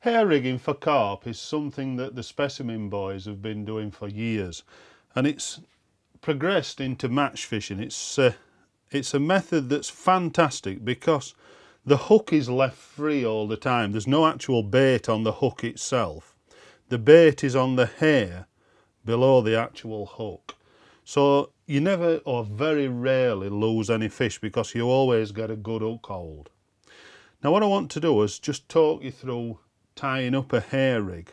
Hair rigging for carp is something that the specimen boys have been doing for years and it's progressed into match fishing. It's, uh, it's a method that's fantastic because the hook is left free all the time. There's no actual bait on the hook itself. The bait is on the hair below the actual hook. So you never or very rarely lose any fish because you always get a good hook hold. Now what I want to do is just talk you through tying up a hair rig.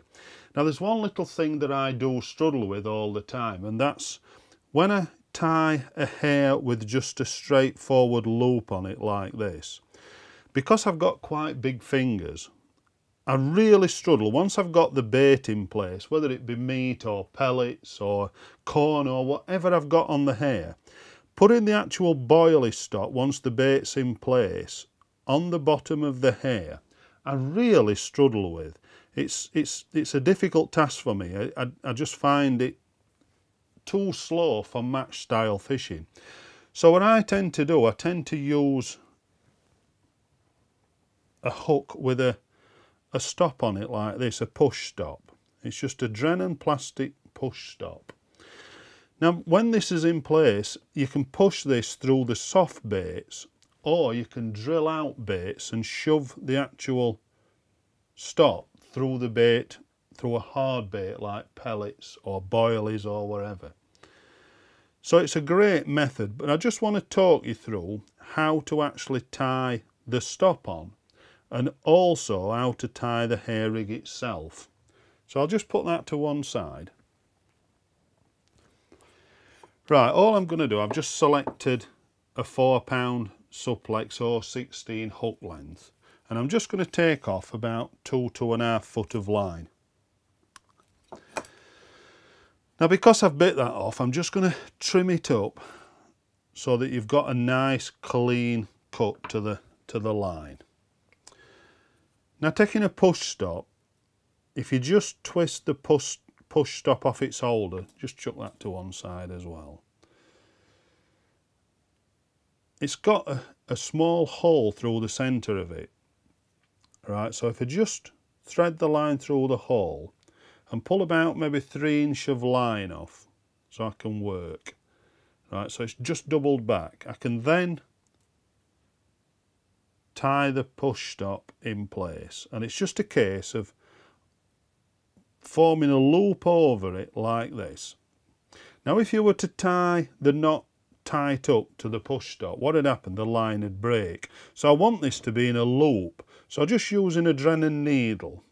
Now there's one little thing that I do struggle with all the time and that's when I tie a hair with just a straightforward loop on it like this. Because I've got quite big fingers I really struggle once I've got the bait in place, whether it be meat or pellets or corn or whatever I've got on the hair, putting the actual boilie stop once the bait's in place on the bottom of the hair, I really struggle with. It's, it's, it's a difficult task for me. I, I, I just find it too slow for match style fishing. So what I tend to do, I tend to use a hook with a a stop on it like this, a push stop. It's just a Drennan plastic push stop. Now when this is in place you can push this through the soft baits or you can drill out baits and shove the actual stop through the bait through a hard bait like pellets or boilies or whatever. So it's a great method but I just want to talk you through how to actually tie the stop on and also how to tie the hair rig itself. So I'll just put that to one side. Right, all I'm going to do, I've just selected a four pound Supplex or 16 hook length and I'm just going to take off about two, two and a half foot of line. Now because I've bit that off, I'm just going to trim it up so that you've got a nice clean cut to the to the line. Now taking a push stop, if you just twist the push, push stop off its holder, just chuck that to one side as well. It's got a, a small hole through the centre of it. Right, so if I just thread the line through the hole and pull about maybe three inch of line off so I can work. Right, so it's just doubled back. I can then tie the push stop in place and it's just a case of forming a loop over it like this. Now if you were to tie the knot tight up to the push stop, what had happened? The line would break. So I want this to be in a loop. So just using a Drennan needle,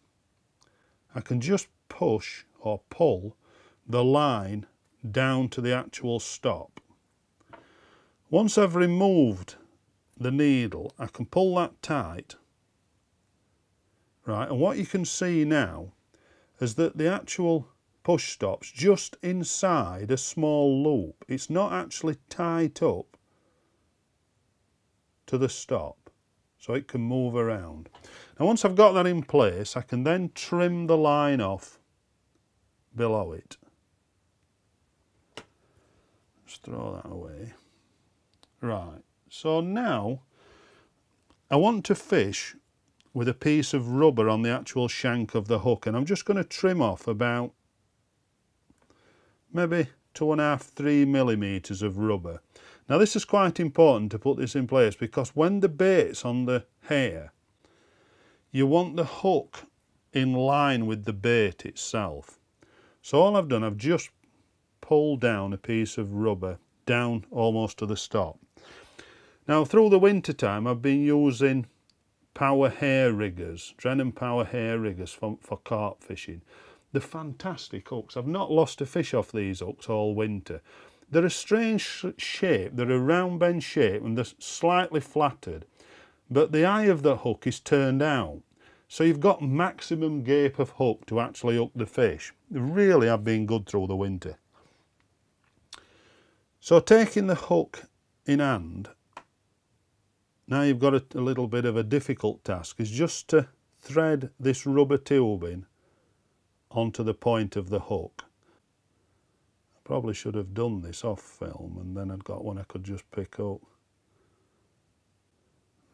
I can just push or pull the line down to the actual stop. Once I've removed the needle, I can pull that tight. Right, and what you can see now is that the actual push stop's just inside a small loop. It's not actually tied up to the stop, so it can move around. Now once I've got that in place, I can then trim the line off below it. Just throw that away. Right, so now I want to fish with a piece of rubber on the actual shank of the hook and I'm just going to trim off about maybe two and a half, three millimetres of rubber. Now this is quite important to put this in place because when the bait's on the hair, you want the hook in line with the bait itself. So all I've done, I've just pulled down a piece of rubber down almost to the stop. Now through the winter time I've been using power hair riggers, Drennan power hair riggers for, for carp fishing. They're fantastic hooks. I've not lost a fish off these hooks all winter. They're a strange shape, they're a round bend shape and they're slightly flattered. But the eye of the hook is turned out. So you've got maximum gape of hook to actually hook the fish. They really have been good through the winter. So taking the hook in hand now you've got a, a little bit of a difficult task is just to thread this rubber tubing onto the point of the hook. I probably should have done this off film and then I'd got one I could just pick up.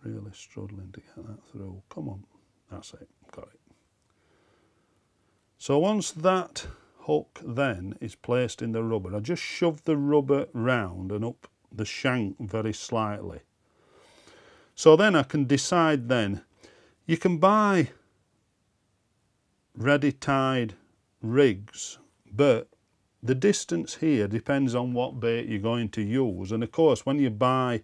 really struggling to get that through. Come on, that's it, got it. So once that hook then is placed in the rubber, I just shove the rubber round and up the shank very slightly. So then I can decide then, you can buy ready tied rigs, but the distance here depends on what bait you're going to use. And of course, when you buy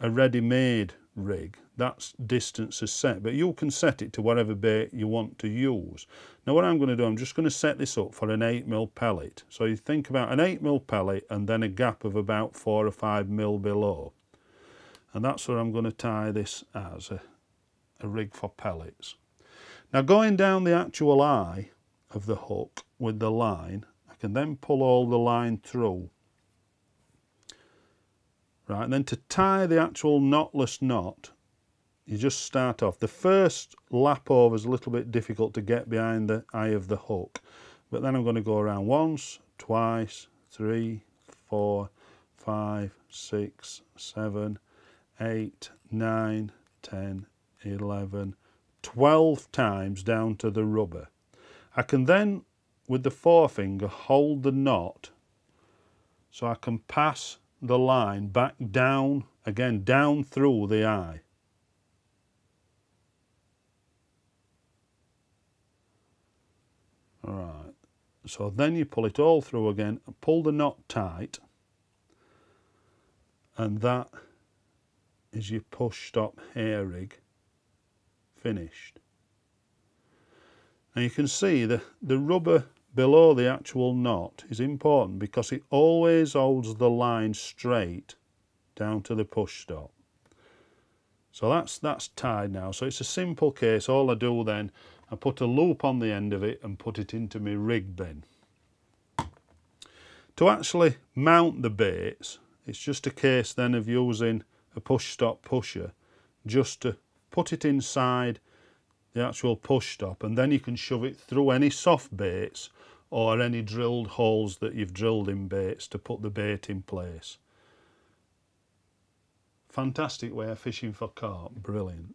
a ready-made rig, that distance is set, but you can set it to whatever bait you want to use. Now what I'm going to do, I'm just going to set this up for an 8mm pellet. So you think about an 8mm pellet and then a gap of about 4 or 5mm below. And that's where I'm going to tie this as a, a rig for pellets. Now going down the actual eye of the hook with the line, I can then pull all the line through. Right, and then to tie the actual knotless knot, you just start off. The first lap over is a little bit difficult to get behind the eye of the hook, but then I'm going to go around once, twice, three, four, five, six, seven, eight, nine, ten, eleven. 12 times down to the rubber. I can then, with the forefinger, hold the knot so I can pass the line back down, again, down through the eye. Alright, so then you pull it all through again, pull the knot tight, and that is your push stop hair rig finished. Now you can see the, the rubber below the actual knot is important because it always holds the line straight down to the push stop. So that's that's tied now. So it's a simple case. All I do then, I put a loop on the end of it and put it into my rig bin. To actually mount the baits, it's just a case then of using a push stop pusher just to put it inside the actual push stop and then you can shove it through any soft baits or any drilled holes that you've drilled in baits to put the bait in place. Fantastic way of fishing for carp, brilliant.